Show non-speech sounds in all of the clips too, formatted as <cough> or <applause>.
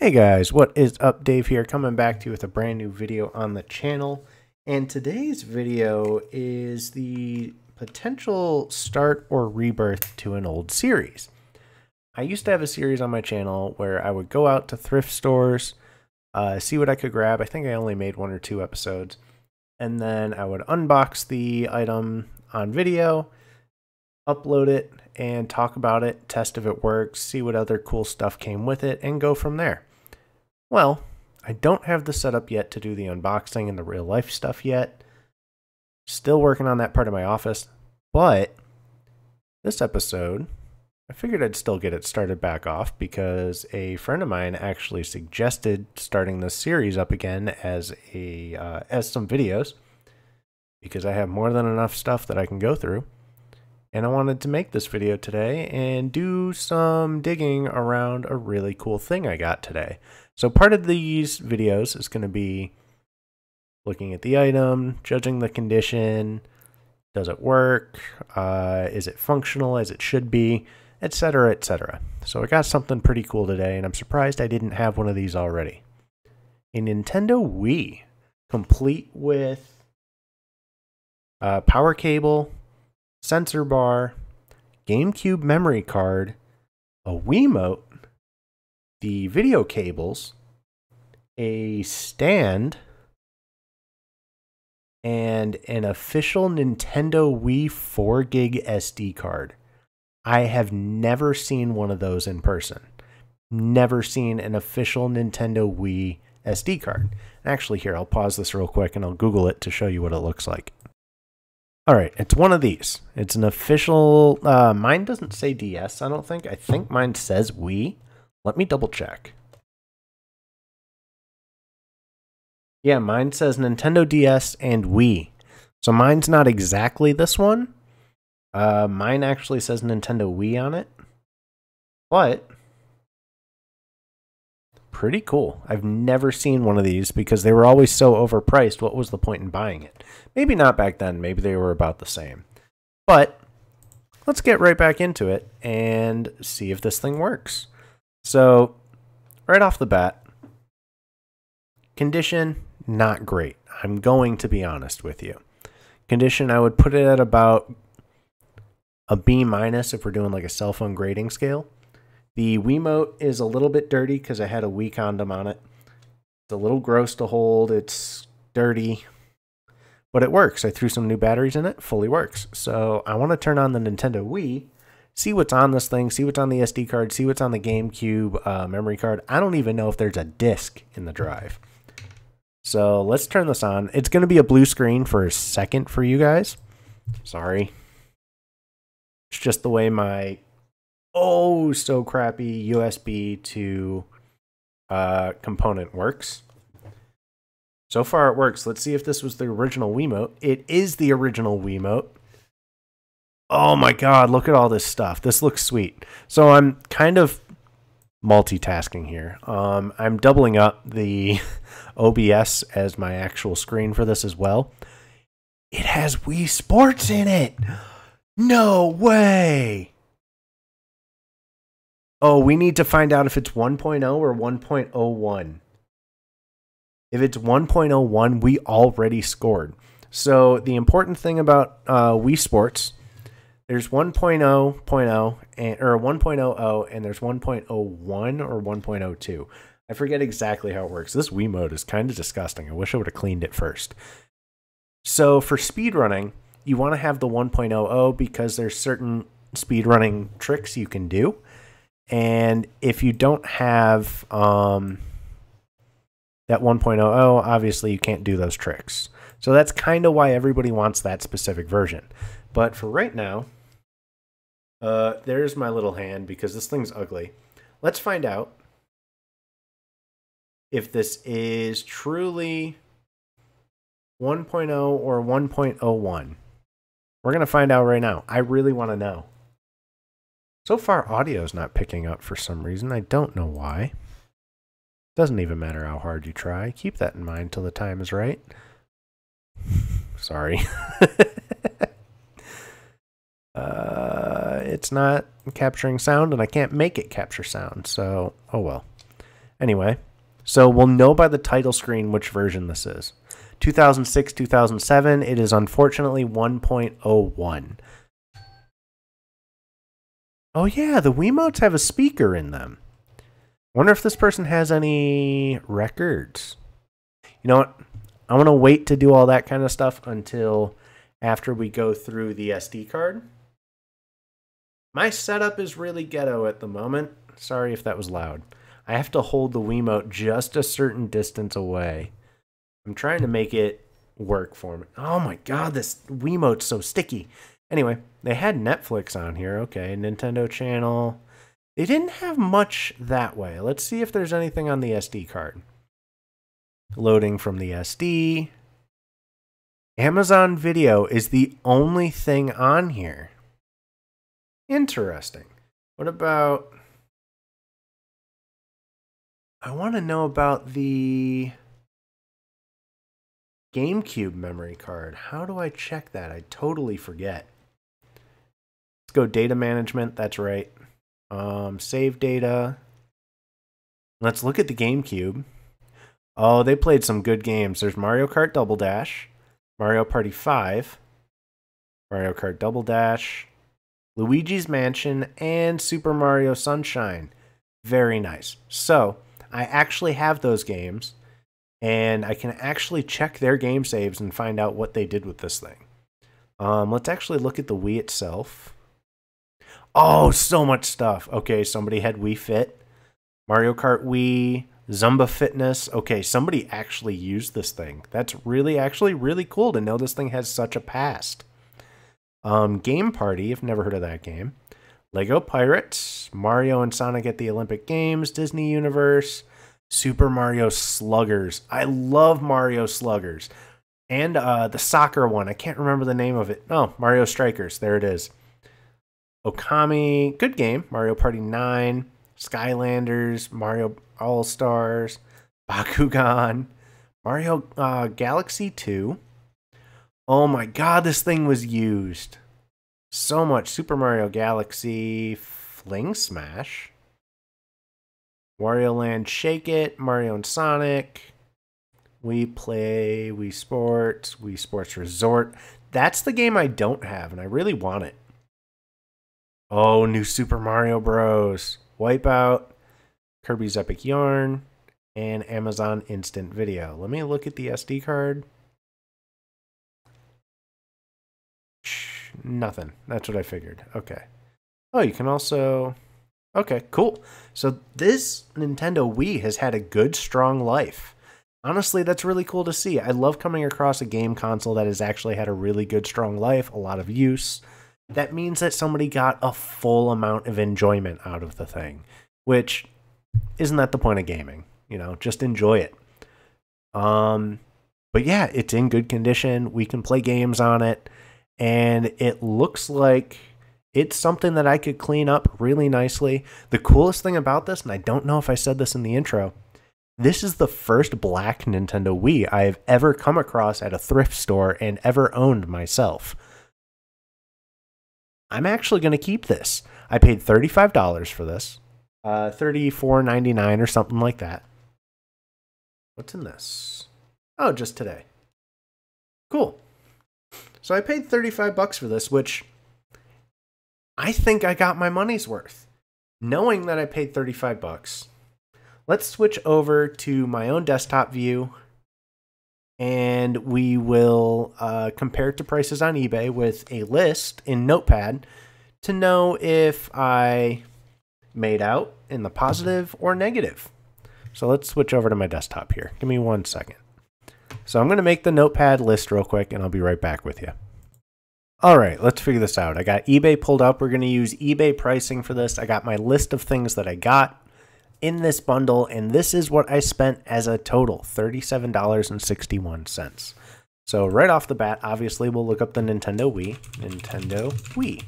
Hey guys, what is up? Dave here, coming back to you with a brand new video on the channel. And today's video is the potential start or rebirth to an old series. I used to have a series on my channel where I would go out to thrift stores, uh, see what I could grab. I think I only made one or two episodes. And then I would unbox the item on video, upload it, and talk about it, test if it works, see what other cool stuff came with it, and go from there. Well, I don't have the setup yet to do the unboxing and the real life stuff yet. Still working on that part of my office, but this episode, I figured I'd still get it started back off because a friend of mine actually suggested starting this series up again as a uh, as some videos because I have more than enough stuff that I can go through. And I wanted to make this video today and do some digging around a really cool thing I got today. So part of these videos is going to be looking at the item, judging the condition, does it work, uh, is it functional as it should be, etc., etc. So I got something pretty cool today, and I'm surprised I didn't have one of these already. A Nintendo Wii, complete with uh, power cable, sensor bar, GameCube memory card, a Wiimote, the video cables, a stand, and an official Nintendo Wii 4 gig SD card. I have never seen one of those in person. Never seen an official Nintendo Wii SD card. Actually, here, I'll pause this real quick and I'll Google it to show you what it looks like. All right, it's one of these. It's an official. Uh, mine doesn't say DS, I don't think. I think mine says Wii. Let me double check. Yeah, mine says Nintendo DS and Wii. So mine's not exactly this one. Uh, mine actually says Nintendo Wii on it. But pretty cool. I've never seen one of these because they were always so overpriced. What was the point in buying it? Maybe not back then. Maybe they were about the same. But let's get right back into it and see if this thing works. So, right off the bat, condition not great. I'm going to be honest with you. Condition, I would put it at about a B minus if we're doing like a cell phone grading scale. The Wiimote is a little bit dirty because I had a Wii condom on it. It's a little gross to hold. It's dirty, but it works. I threw some new batteries in it. Fully works. So I want to turn on the Nintendo Wii see what's on this thing, see what's on the SD card, see what's on the GameCube uh, memory card. I don't even know if there's a disc in the drive. So let's turn this on. It's going to be a blue screen for a second for you guys. Sorry. It's just the way my oh so crappy USB to uh, component works. So far it works. Let's see if this was the original Wiimote. It is the original Wiimote. Oh my god, look at all this stuff. This looks sweet. So I'm kind of multitasking here. Um, I'm doubling up the <laughs> OBS as my actual screen for this as well. It has Wii Sports in it. No way. Oh, we need to find out if it's 1.0 or 1.01. If it's 1.01, we already scored. So the important thing about uh, Wii Sports there's 1.0.0 and or 1.00 and there's 1.01 or 1.02. I forget exactly how it works. This Wiimote is kind of disgusting. I wish I would have cleaned it first. So for speedrunning, you want to have the 1.00 because there's certain speedrunning tricks you can do. And if you don't have um, that 1.00, obviously you can't do those tricks. So that's kind of why everybody wants that specific version. But for right now, uh, there's my little hand because this thing's ugly. Let's find out if this is truly 1.0 or 1.01. We're going to find out right now. I really want to know. So far, audio is not picking up for some reason. I don't know why. Doesn't even matter how hard you try. Keep that in mind till the time is right. <laughs> Sorry. <laughs> uh, it's not capturing sound, and I can't make it capture sound. So, oh well. Anyway, so we'll know by the title screen which version this is. 2006, 2007, it is unfortunately 1.01. Oh yeah, the Wiimotes have a speaker in them. Wonder if this person has any records. You know what? I'm going to wait to do all that kind of stuff until after we go through the SD card. My setup is really ghetto at the moment. Sorry if that was loud. I have to hold the Wiimote just a certain distance away. I'm trying to make it work for me. Oh my god, this Wiimote's so sticky. Anyway, they had Netflix on here. Okay, Nintendo Channel. They didn't have much that way. Let's see if there's anything on the SD card. Loading from the SD. Amazon Video is the only thing on here. Interesting. What about. I want to know about the GameCube memory card. How do I check that? I totally forget. Let's go data management. That's right. Um, save data. Let's look at the GameCube. Oh, they played some good games. There's Mario Kart Double Dash, Mario Party 5, Mario Kart Double Dash, Luigi's Mansion, and Super Mario Sunshine. Very nice. So, I actually have those games, and I can actually check their game saves and find out what they did with this thing. Um, let's actually look at the Wii itself. Oh, so much stuff. Okay, somebody had Wii Fit, Mario Kart Wii, Zumba Fitness. Okay, somebody actually used this thing. That's really, actually, really cool to know this thing has such a past. Um, Game Party, I've never heard of that game. Lego Pirates, Mario and Sonic at the Olympic Games, Disney Universe, Super Mario Sluggers. I love Mario Sluggers. And uh, the soccer one, I can't remember the name of it. Oh, Mario Strikers. There it is. Okami, good game. Mario Party 9, Skylanders, Mario All Stars, Bakugan, Mario uh, Galaxy 2. Oh my god, this thing was used. So much. Super Mario Galaxy, Fling Smash, Wario Land Shake It, Mario and Sonic. We play Wii Sports, Wii Sports Resort. That's the game I don't have, and I really want it. Oh, new Super Mario Bros. Wipeout, Kirby's Epic Yarn, and Amazon Instant Video. Let me look at the SD card. Nothing. That's what I figured. Okay. Oh, you can also. Okay, cool. So this Nintendo Wii has had a good, strong life. Honestly, that's really cool to see. I love coming across a game console that has actually had a really good, strong life, a lot of use that means that somebody got a full amount of enjoyment out of the thing, which isn't that the point of gaming? You know, just enjoy it. Um, but yeah, it's in good condition. We can play games on it, and it looks like it's something that I could clean up really nicely. The coolest thing about this, and I don't know if I said this in the intro, this is the first black Nintendo Wii I have ever come across at a thrift store and ever owned myself. I'm actually going to keep this. I paid $35 for this. Uh, $34.99 or something like that. What's in this? Oh, just today. Cool. So I paid 35 bucks for this, which I think I got my money's worth. Knowing that I paid 35 bucks, let's switch over to my own desktop view and we will uh, compare it to prices on eBay with a list in Notepad to know if I made out in the positive or negative. So let's switch over to my desktop here. Give me one second. So I'm going to make the Notepad list real quick and I'll be right back with you. All right, let's figure this out. I got eBay pulled up. We're going to use eBay pricing for this. I got my list of things that I got in this bundle, and this is what I spent as a total $37.61. So, right off the bat, obviously, we'll look up the Nintendo Wii. Nintendo Wii.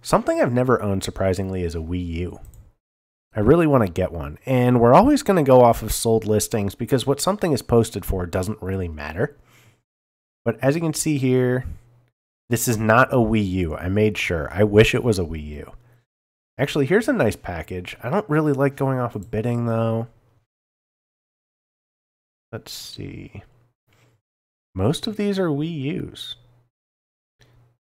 Something I've never owned, surprisingly, is a Wii U. I really want to get one. And we're always going to go off of sold listings because what something is posted for doesn't really matter. But as you can see here, this is not a Wii U. I made sure. I wish it was a Wii U. Actually, here's a nice package. I don't really like going off of bidding though. Let's see. Most of these are Wii U's.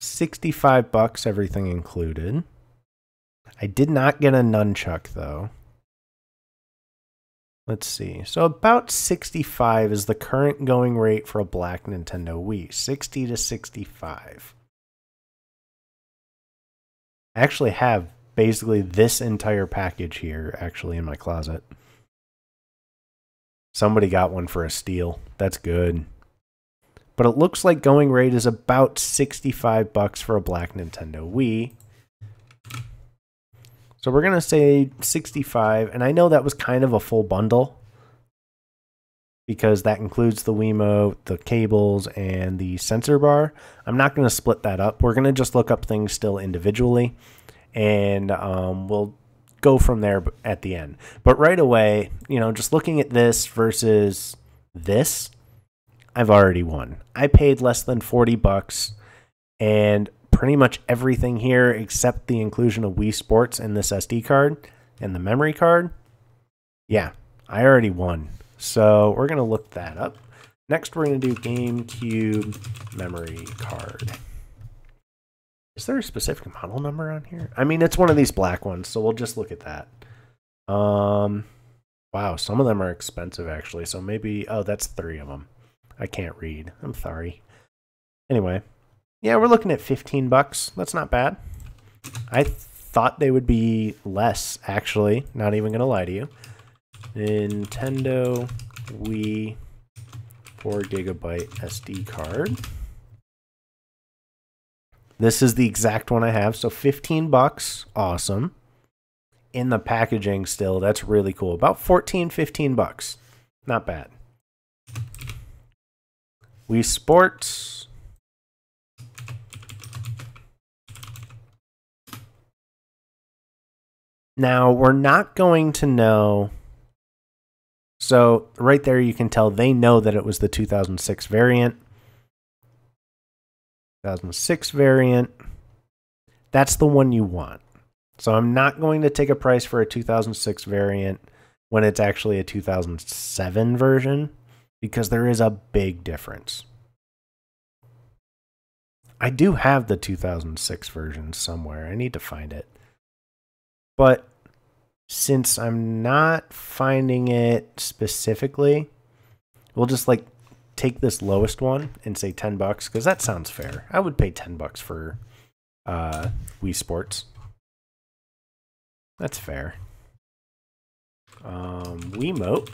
65 bucks, everything included. I did not get a nunchuck though. Let's see. So about 65 is the current going rate for a black Nintendo Wii. 60 to 65. I actually have basically this entire package here actually in my closet. Somebody got one for a steal. That's good. But it looks like going rate is about 65 bucks for a black Nintendo Wii. So we're going to say 65 and I know that was kind of a full bundle because that includes the Wiimote, the cables, and the sensor bar. I'm not going to split that up. We're going to just look up things still individually and um, we'll go from there at the end. But right away, you know, just looking at this versus this, I've already won. I paid less than 40 bucks and pretty much everything here except the inclusion of Wii Sports and this SD card and the memory card. Yeah, I already won. So we're going to look that up. Next, we're going to do GameCube memory card. Is there a specific model number on here? I mean, it's one of these black ones, so we'll just look at that. Um, wow, some of them are expensive actually. So maybe, oh, that's three of them. I can't read. I'm sorry. Anyway, yeah, we're looking at 15 bucks. That's not bad. I thought they would be less, actually. Not even going to lie to you. Nintendo Wii 4 gigabyte SD card. This is the exact one I have. So 15 bucks. Awesome. In the packaging still. That's really cool. About 14, 15 bucks. Not bad. Wii Sports. Now, we're not going to know. So, right there, you can tell they know that it was the 2006 variant. 2006 variant. That's the one you want. So I'm not going to take a price for a 2006 variant when it's actually a 2007 version because there is a big difference. I do have the 2006 version somewhere. I need to find it. But since I'm not finding it specifically, we'll just like take this lowest one and say 10 bucks because that sounds fair. I would pay 10 bucks for uh, Wii Sports. That's fair. Um, Wiimote.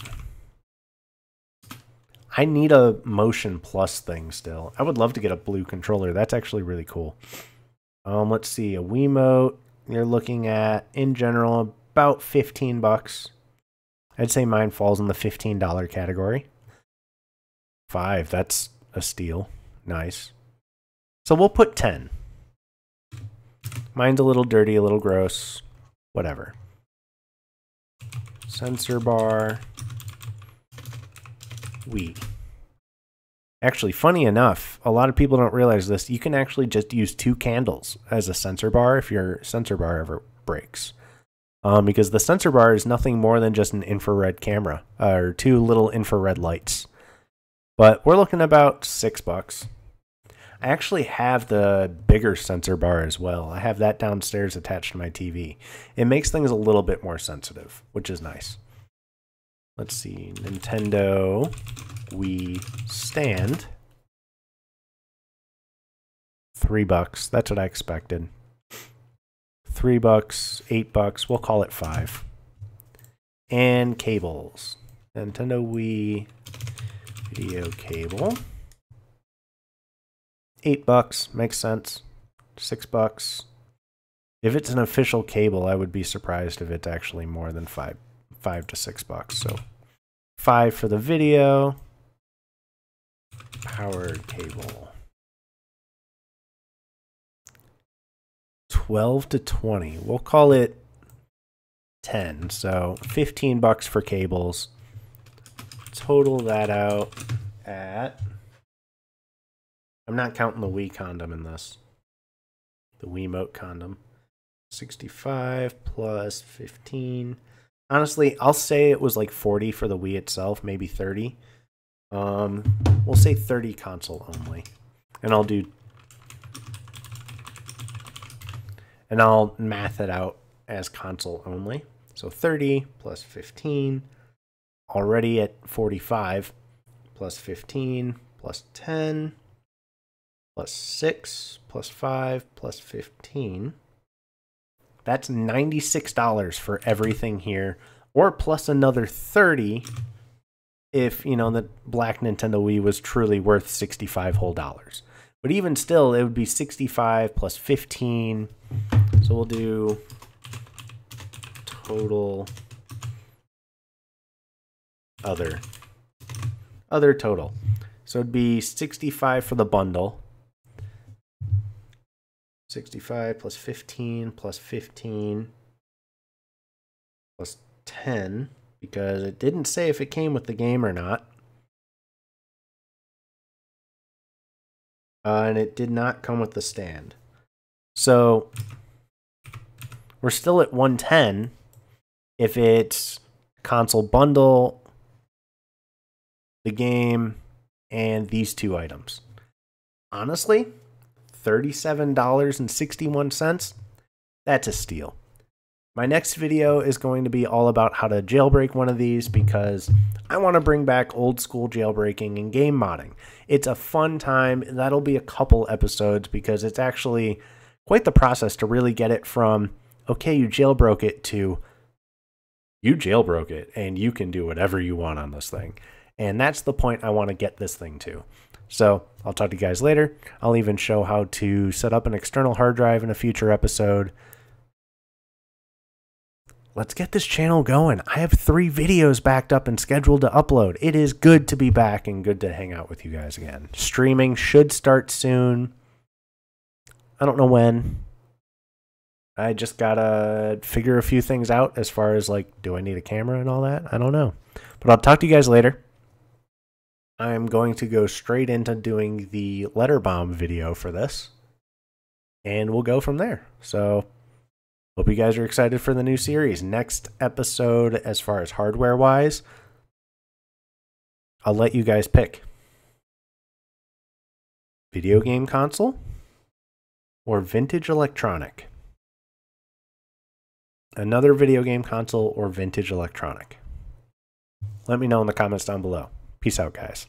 I need a motion plus thing still. I would love to get a blue controller. That's actually really cool. Um, let's see, a Wiimote. You're looking at in general about 15 bucks. I'd say mine falls in the $15 category. Five. That's a steal. Nice. So we'll put 10. Mine's a little dirty, a little gross. Whatever. Sensor bar. Wii. Actually, funny enough, a lot of people don't realize this. You can actually just use two candles as a sensor bar if your sensor bar ever breaks. Um, because the sensor bar is nothing more than just an infrared camera, or two little infrared lights. But we're looking about six bucks. I actually have the bigger sensor bar as well. I have that downstairs attached to my TV. It makes things a little bit more sensitive, which is nice. Let's see, Nintendo Wii stand. Three bucks. That's what I expected. Three bucks, eight bucks. We'll call it five. And cables. Nintendo Wii video cable. Eight bucks makes sense. Six bucks. If it's an official cable, I would be surprised if it's actually more than five, five to six bucks. So, five for the video. Powered cable. 12 to 20. We'll call it 10. So 15 bucks for cables total that out at. I'm not counting the Wii condom in this. The Wiimote condom. 65 plus 15. Honestly, I'll say it was like 40 for the Wii itself, maybe 30. Um, we'll say 30 console only. And I'll do and I'll math it out as console only. So 30 plus 15 already at 45 plus 15 plus 10 plus 6 plus 5 plus 15 that's $96 for everything here, or plus another 30 if, you know, the black Nintendo Wii was truly worth 65 whole dollars. But even still, it would be 65 plus 15. So we'll do total other other total. So it'd be 65 for the bundle 65 plus 15 plus 15 plus 10 because it didn't say if it came with the game or not. Uh, and it did not come with the stand. So we're still at 110 if it's console bundle, the game, and these two items. Honestly, $37.61. That's a steal. My next video is going to be all about how to jailbreak one of these because I want to bring back old school jailbreaking and game modding. It's a fun time. That'll be a couple episodes because it's actually quite the process to really get it from, okay, you jailbroke it to you jailbroke it and you can do whatever you want on this thing. And that's the point I want to get this thing to. So I'll talk to you guys later. I'll even show how to set up an external hard drive in a future episode. Let's get this channel going. I have three videos backed up and scheduled to upload. It is good to be back and good to hang out with you guys again. Streaming should start soon. I don't know when. I just gotta figure a few things out as far as like, do I need a camera and all that? I don't know. But I'll talk to you guys later. I'm going to go straight into doing the LetterBomb video for this. And we'll go from there. So, hope you guys are excited for the new series. Next episode, as far as hardware wise, I'll let you guys pick video game console or vintage electronic. Another video game console or vintage electronic. Let me know in the comments down below. Peace out, guys.